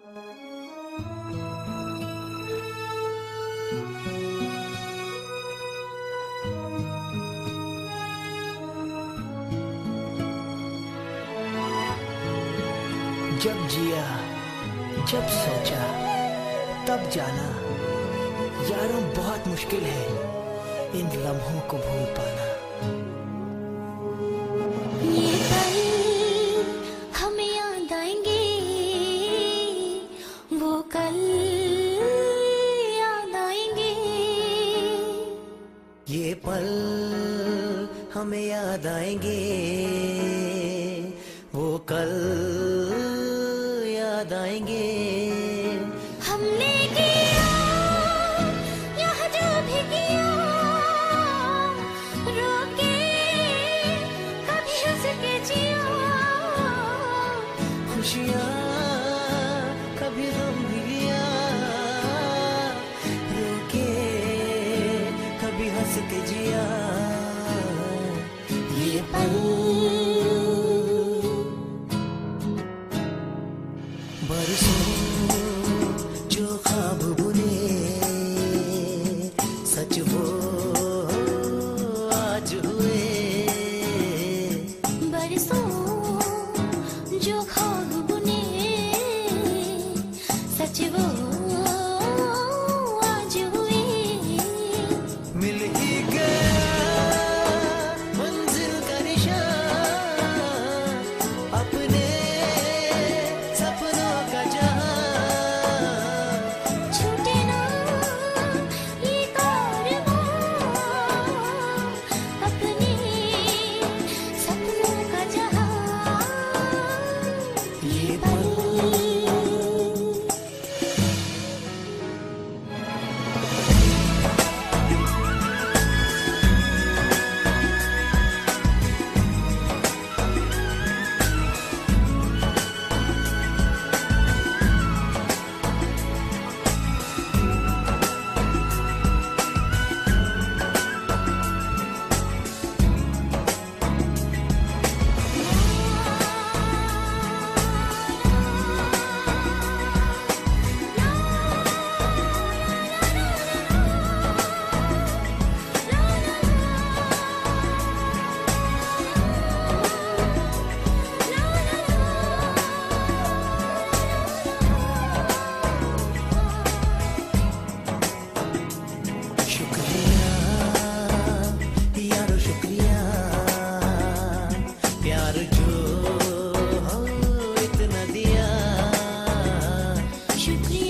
जब जिया, जब सोचा, तब जाना। यारों, बहुत मुश्किल है इन लम्हों को भूल पाना। ये हमें याद आएँगे। वो कल याद आएँगे। हमने किया यह जो भी किया रोके कभी हंस के जिया। खुशियाँ Bye. you.